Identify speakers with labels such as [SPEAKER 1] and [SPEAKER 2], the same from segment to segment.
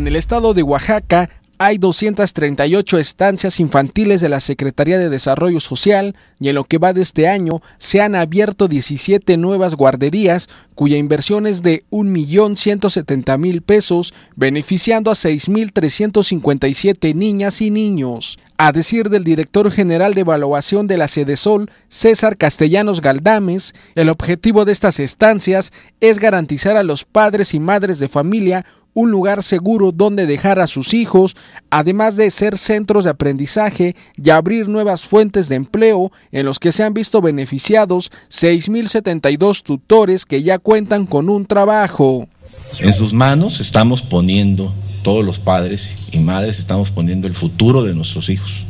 [SPEAKER 1] En el estado de Oaxaca hay 238 estancias infantiles de la Secretaría de Desarrollo Social y en lo que va de este año se han abierto 17 nuevas guarderías cuya inversión es de 1.170.000 pesos, beneficiando a 6.357 niñas y niños. A decir del director general de evaluación de la Sol, César Castellanos Galdames, el objetivo de estas estancias es garantizar a los padres y madres de familia un lugar seguro donde dejar a sus hijos, además de ser centros de aprendizaje y abrir nuevas fuentes de empleo en los que se han visto beneficiados 6.072 tutores que ya cuentan con un trabajo.
[SPEAKER 2] En sus manos estamos poniendo, todos los padres y madres estamos poniendo el futuro de nuestros hijos.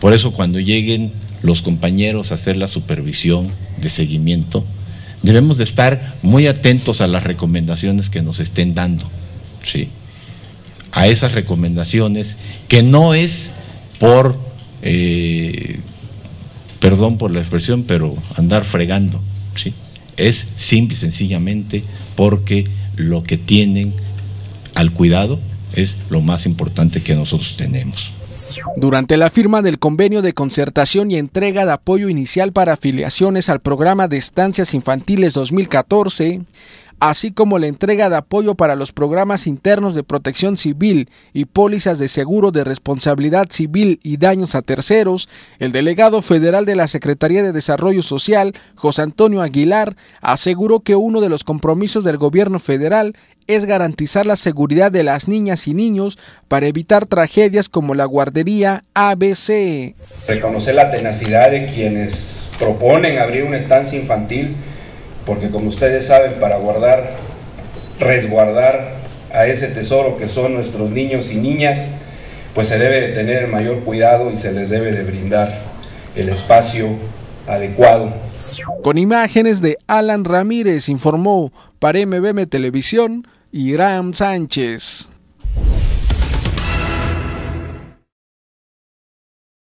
[SPEAKER 2] Por eso cuando lleguen los compañeros a hacer la supervisión de seguimiento, debemos de estar muy atentos a las recomendaciones que nos estén dando, ¿sí? a esas recomendaciones que no es por, eh, perdón por la expresión, pero andar fregando, ¿sí? es simple y sencillamente porque lo que tienen al cuidado es lo más importante que nosotros tenemos.
[SPEAKER 1] Durante la firma del convenio de concertación y entrega de apoyo inicial para afiliaciones al programa de estancias infantiles 2014, así como la entrega de apoyo para los programas internos de protección civil y pólizas de seguro de responsabilidad civil y daños a terceros, el delegado federal de la Secretaría de Desarrollo Social, José Antonio Aguilar, aseguró que uno de los compromisos del gobierno federal es garantizar la seguridad de las niñas y niños para evitar tragedias como la guardería ABC.
[SPEAKER 3] Reconocer la tenacidad de quienes proponen abrir una estancia infantil porque como ustedes saben, para guardar, resguardar a ese tesoro que son nuestros niños y niñas, pues se debe de tener el mayor cuidado y se les debe de brindar el espacio adecuado.
[SPEAKER 1] Con imágenes de Alan Ramírez informó para MBM Televisión Iram Sánchez.